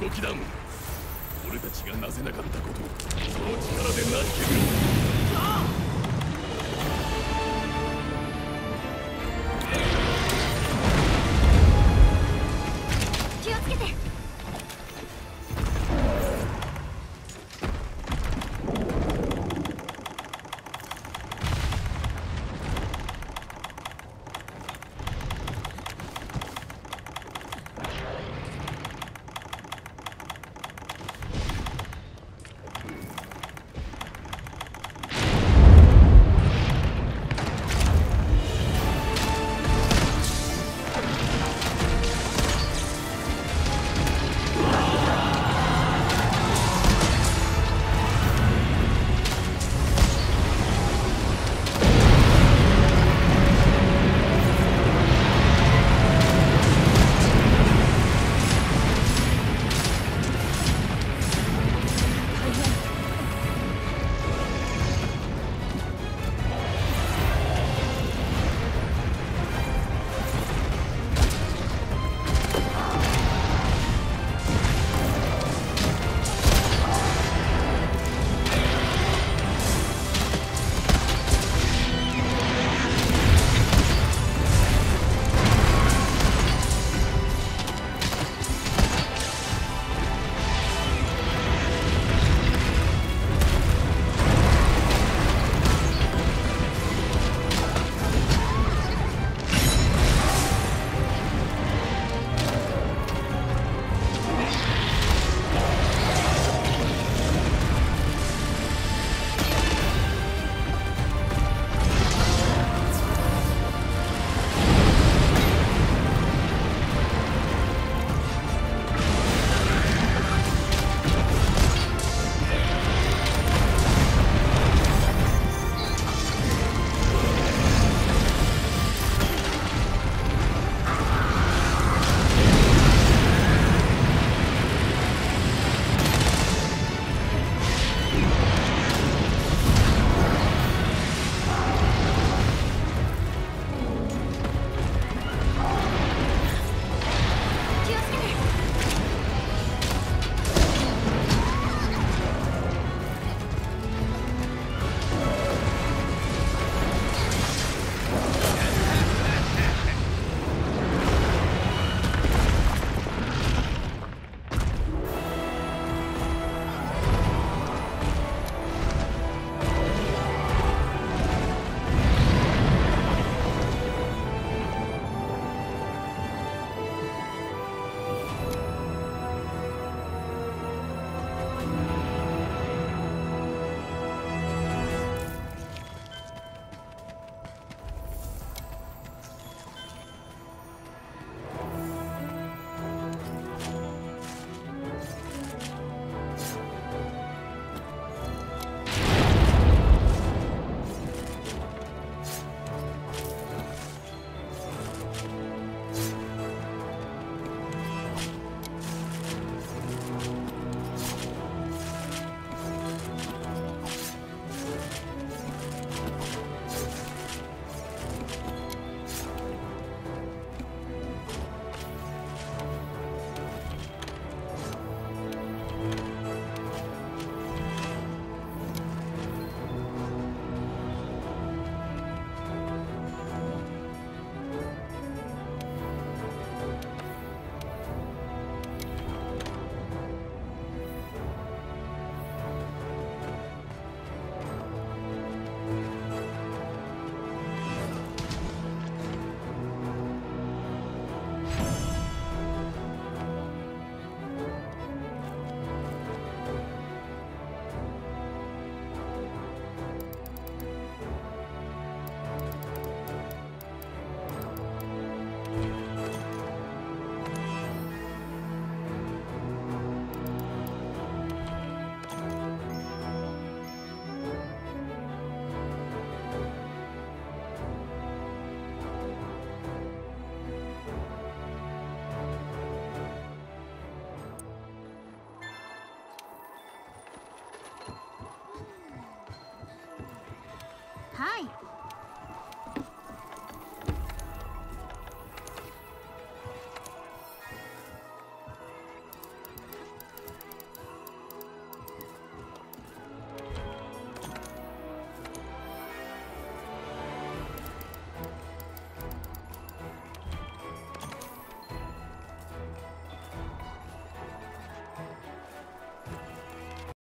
動き俺たちがなせなかったことその力で成してみる。